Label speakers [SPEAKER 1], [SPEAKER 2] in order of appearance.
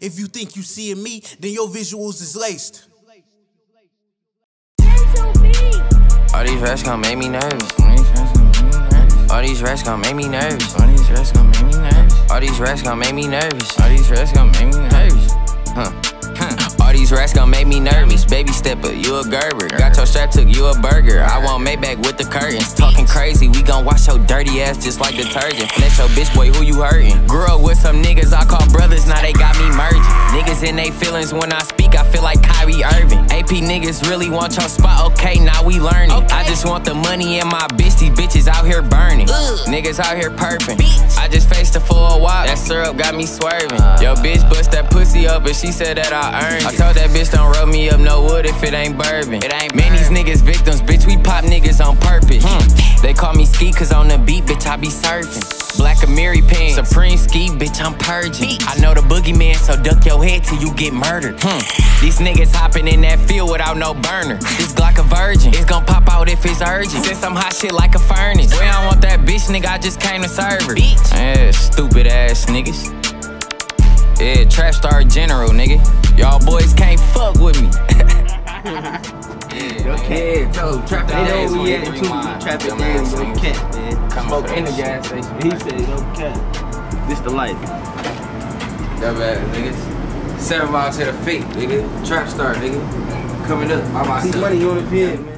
[SPEAKER 1] If you think you seeing me, then your visuals is laced.
[SPEAKER 2] All these rats gon' make me nervous. All these rats gon' make me nervous.
[SPEAKER 3] All these rats gon' make me nervous.
[SPEAKER 2] All these rats gon' make me nervous.
[SPEAKER 3] All these rats gon' make me nervous.
[SPEAKER 2] Huh. All these rats gon' make me nervous. Baby stepper, you a Gerber. Got your strap, took you a burger. I want Maybach with the curtains. Talking crazy, we gon' wash your dirty ass just like detergent. Finesse your bitch, boy, who you hurting? Grew up with some niggas I call in they feelings when I speak, I feel like Kyrie Irving. AP niggas really want your spot, okay, now we learning. I just want the money and my bitch, these bitches out here burning. Niggas out here perping. I just faced a while, that syrup got me swerving. Uh. Yo, bitch bust that pussy up and she said that I earned it. I told that bitch don't rub me up no wood if it ain't bourbon. It ain't Man, these niggas victims, bitch, the beat, bitch, I be surfing. Black Amiri pants, Supreme ski, bitch, I'm purging. I know the boogeyman, so duck your head till you get murdered. These niggas hopping in that field without no burner. This Glock a virgin, it's gon' pop out if it's urgent. Send some hot shit like a furnace. We don't want that bitch, nigga, I just came to serve her. Yeah, stupid ass niggas. Yeah, trap star general, nigga. Y'all boys yeah,
[SPEAKER 3] Okay, so trap
[SPEAKER 2] They
[SPEAKER 3] it
[SPEAKER 2] we
[SPEAKER 3] yeah,
[SPEAKER 2] at
[SPEAKER 3] too.
[SPEAKER 2] too.
[SPEAKER 3] Trap it
[SPEAKER 2] ass
[SPEAKER 3] no cat, man.
[SPEAKER 2] Come
[SPEAKER 3] Smoke in the gas station. He said no cat. This the life.
[SPEAKER 2] That bad, niggas. Seven miles to the feet, nigga. Trap star, nigga. Coming up by
[SPEAKER 3] See money on the pin, man.